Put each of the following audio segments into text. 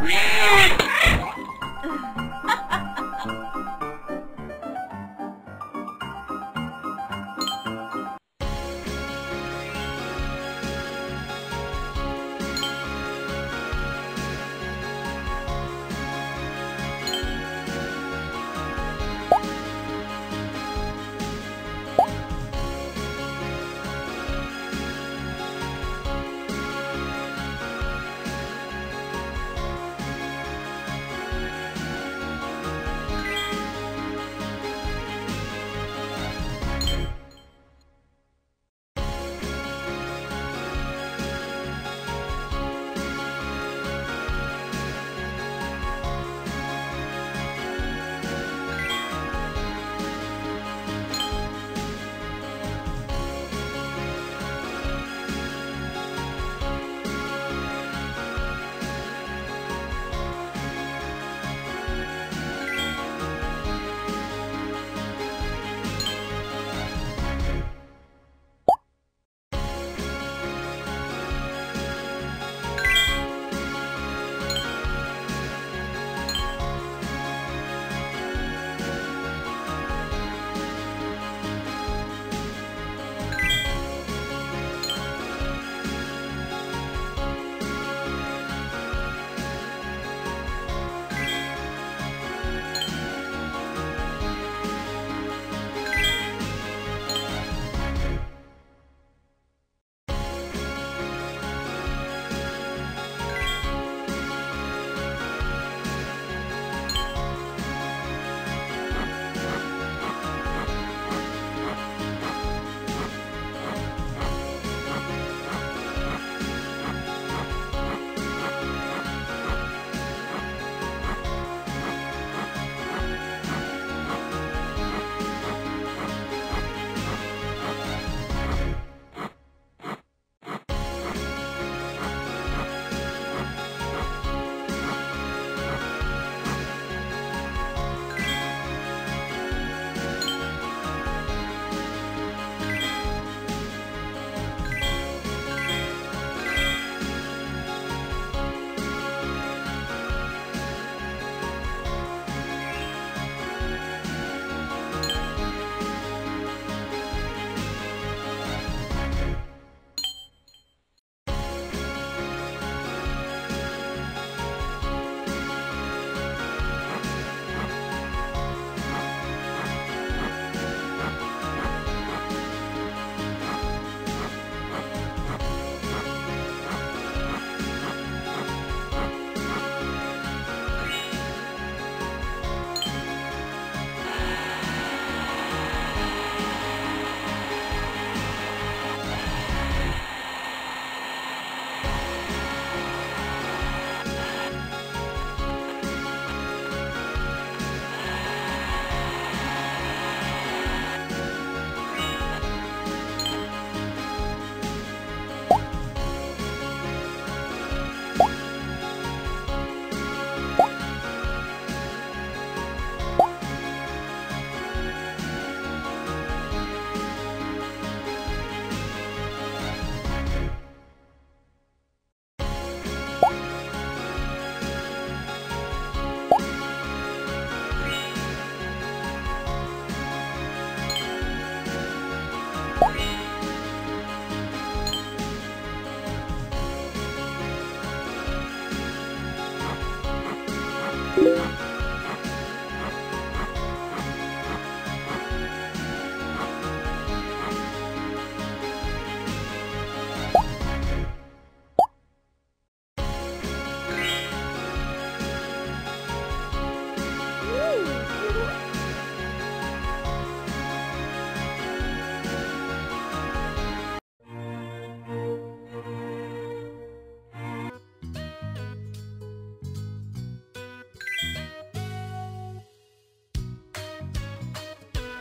Yeah.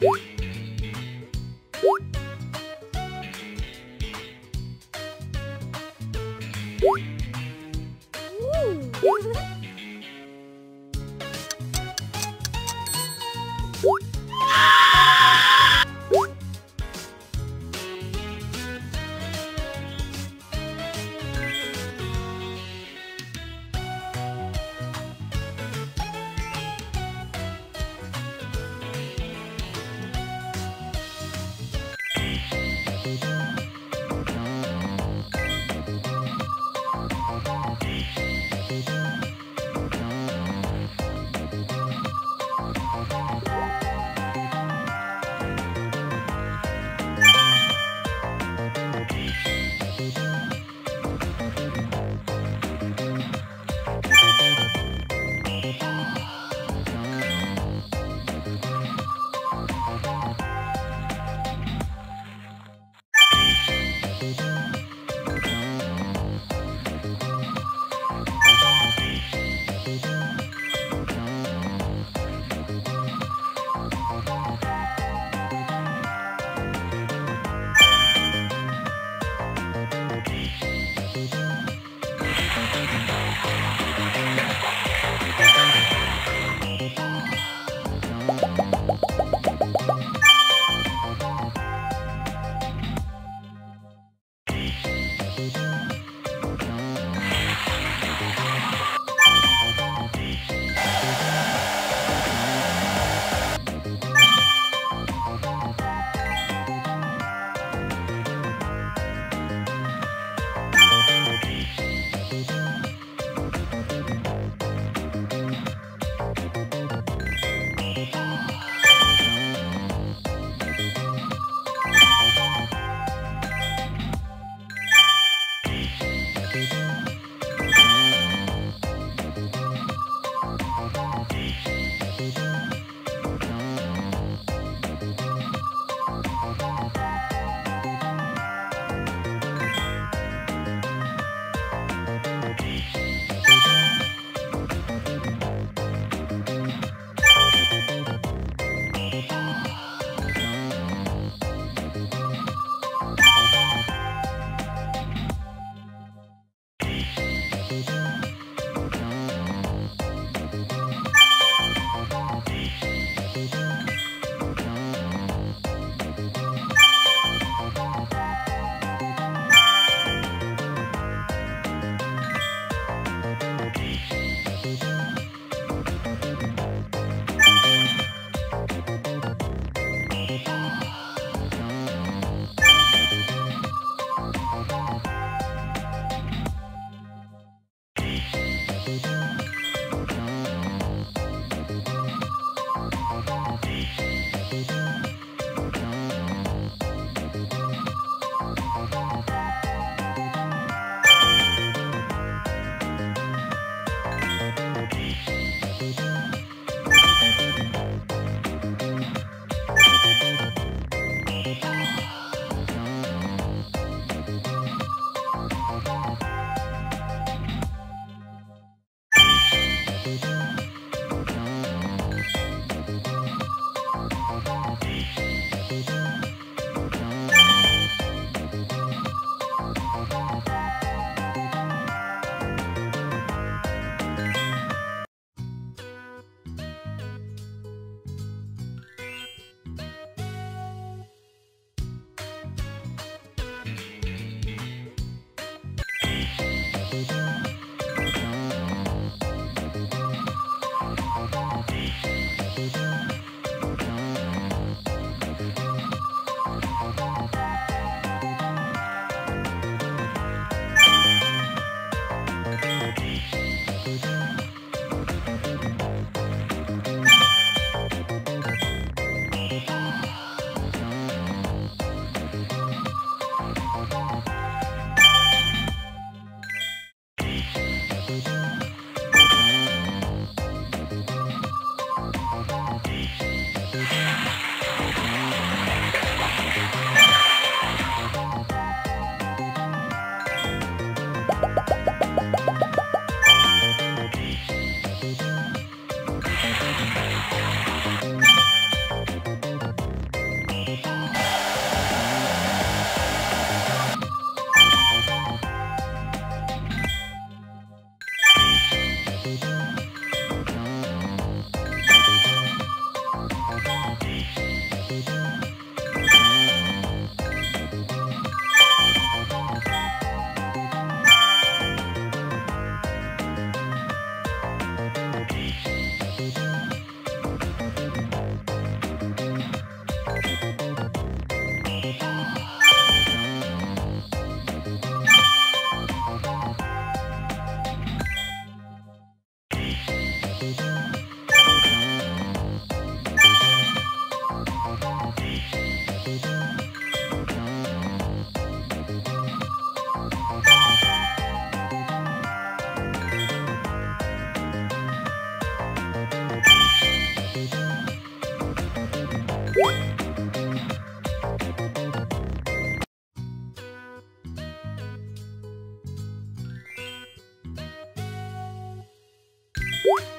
음. you